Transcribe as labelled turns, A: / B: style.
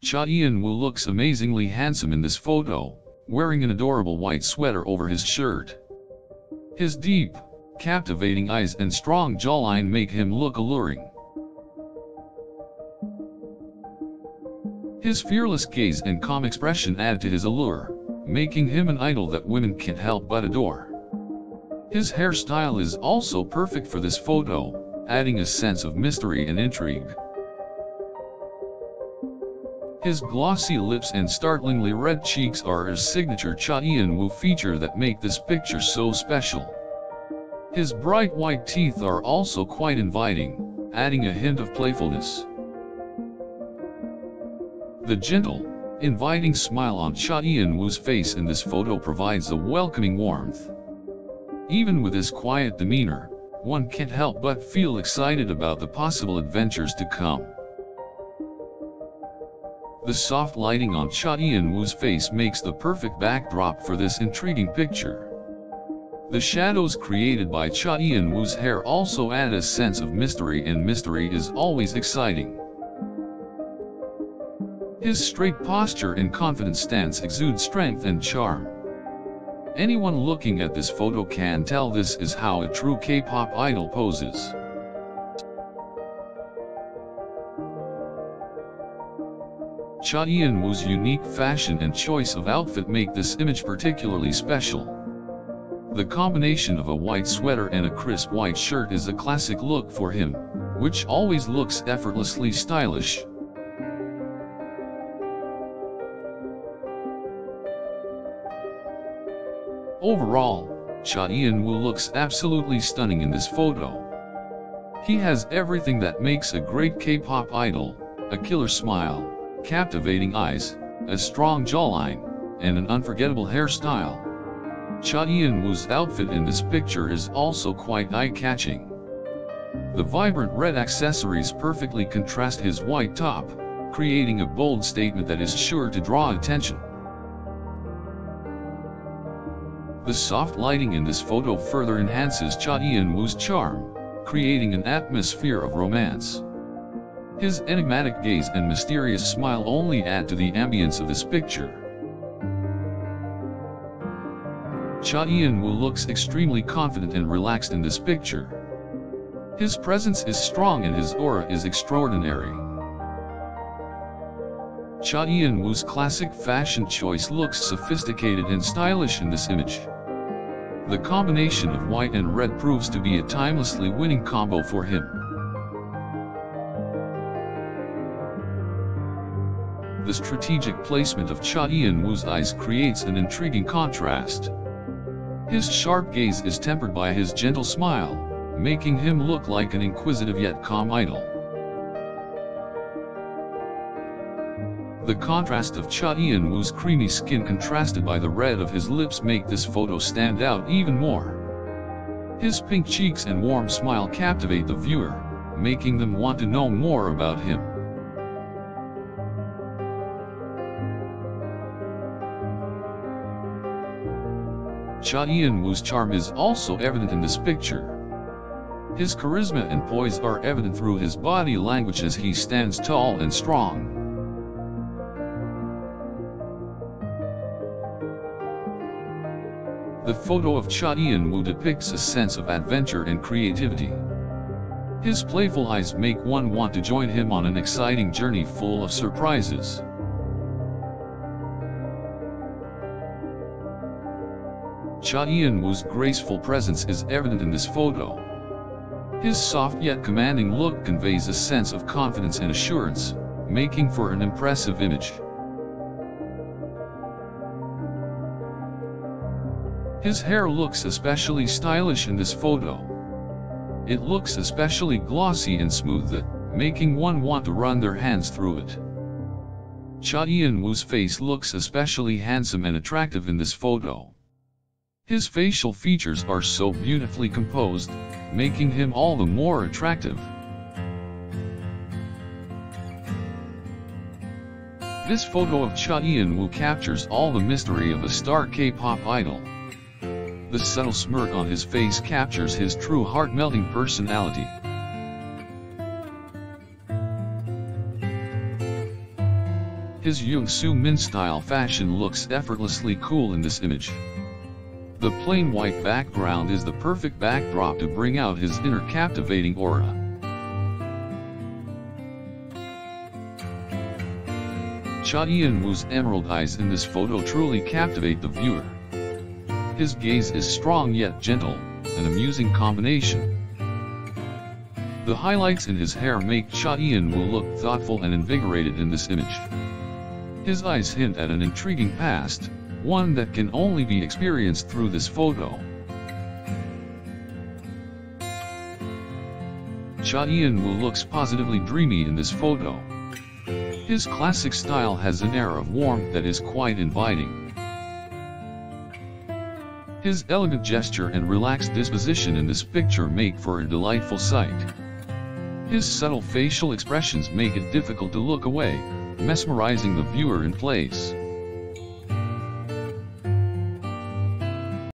A: Cha Eun-woo looks amazingly handsome in this photo, wearing an adorable white sweater over his shirt. His deep, captivating eyes and strong jawline make him look alluring. His fearless gaze and calm expression add to his allure, making him an idol that women can't help but adore. His hairstyle is also perfect for this photo, adding a sense of mystery and intrigue. His glossy lips and startlingly red cheeks are a signature Cha Eun-woo feature that make this picture so special. His bright white teeth are also quite inviting, adding a hint of playfulness. The gentle, inviting smile on Cha Eun-woo's face in this photo provides a welcoming warmth. Even with his quiet demeanor, one can't help but feel excited about the possible adventures to come. The soft lighting on Cha Eun-woo's face makes the perfect backdrop for this intriguing picture. The shadows created by Cha Eun-woo's hair also add a sense of mystery and mystery is always exciting. His straight posture and confident stance exude strength and charm. Anyone looking at this photo can tell this is how a true K-pop idol poses. Cha Eun-woo's unique fashion and choice of outfit make this image particularly special. The combination of a white sweater and a crisp white shirt is a classic look for him, which always looks effortlessly stylish. Overall, Cha Eun-woo looks absolutely stunning in this photo. He has everything that makes a great K-pop idol, a killer smile, captivating eyes, a strong jawline, and an unforgettable hairstyle. Cha Eun-woo's outfit in this picture is also quite eye-catching. The vibrant red accessories perfectly contrast his white top, creating a bold statement that is sure to draw attention. The soft lighting in this photo further enhances Cha Eun-woo's charm, creating an atmosphere of romance. His enigmatic gaze and mysterious smile only add to the ambience of this picture. Cha Eun-woo looks extremely confident and relaxed in this picture. His presence is strong and his aura is extraordinary. Cha Eun-woo's classic fashion choice looks sophisticated and stylish in this image. The combination of white and red proves to be a timelessly winning combo for him. The strategic placement of Cha Eun-woo's eyes creates an intriguing contrast. His sharp gaze is tempered by his gentle smile, making him look like an inquisitive yet calm idol. The contrast of Cha Eun-woo's creamy skin contrasted by the red of his lips make this photo stand out even more. His pink cheeks and warm smile captivate the viewer, making them want to know more about him. Cha Eun-woo's charm is also evident in this picture. His charisma and poise are evident through his body language as he stands tall and strong. The photo of Cha Eun-woo depicts a sense of adventure and creativity. His playful eyes make one want to join him on an exciting journey full of surprises. Cha Eun-woo's graceful presence is evident in this photo. His soft yet commanding look conveys a sense of confidence and assurance, making for an impressive image. His hair looks especially stylish in this photo. It looks especially glossy and smooth, making one want to run their hands through it. Cha Eun-woo's face looks especially handsome and attractive in this photo. His facial features are so beautifully composed, making him all the more attractive. This photo of Cha Eun-woo captures all the mystery of a star K-pop idol. The subtle smirk on his face captures his true heart-melting personality. His Yoon Soo Min style fashion looks effortlessly cool in this image. The plain white background is the perfect backdrop to bring out his inner captivating aura. Cha Eun-woo's emerald eyes in this photo truly captivate the viewer. His gaze is strong yet gentle, an amusing combination. The highlights in his hair make Cha Eun-woo look thoughtful and invigorated in this image. His eyes hint at an intriguing past, one that can only be experienced through this photo. Cha Eun-woo looks positively dreamy in this photo. His classic style has an air of warmth that is quite inviting. His elegant gesture and relaxed disposition in this picture make for a delightful sight. His subtle facial expressions make it difficult to look away, mesmerizing the viewer in place.